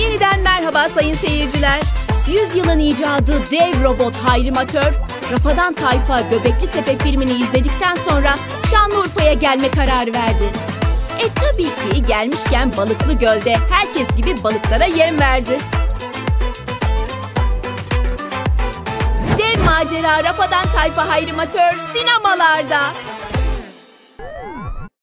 Yeniden merhaba sayın seyirciler. Yüzyılın icadı dev robot hayrimatör, Rafadan Tayfa Göbekli Tepe filmini izledikten sonra Şanlıurfa'ya gelme kararı verdi. E tabii ki gelmişken Balıklı Göl'de herkes gibi balıklara yem verdi. Dev macera Rafadan Tayfa hayrimatör sinemalarda.